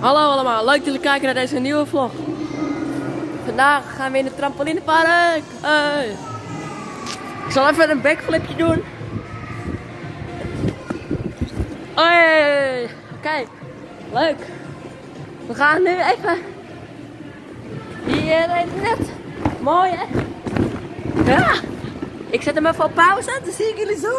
Hallo allemaal, leuk dat jullie kijken naar deze nieuwe vlog. Vandaag gaan we in het trampolinepark. Ik zal even een backflipje doen. Hey. Oké, leuk. We gaan nu even hier net. Mooi hè? Ja. Ik zet hem even op pauze, dan zie ik jullie zo.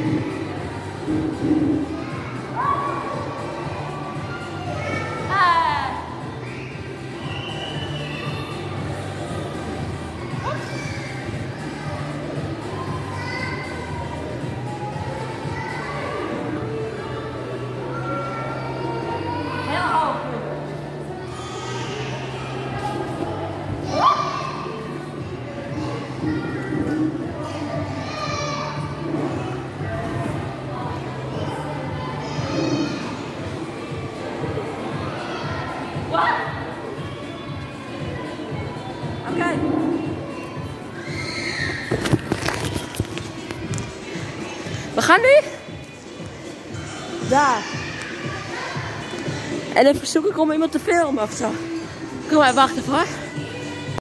気持ちいい。We gaan nu daar. En even zoeken om iemand te filmen of zo. Kom maar, wacht even hoor.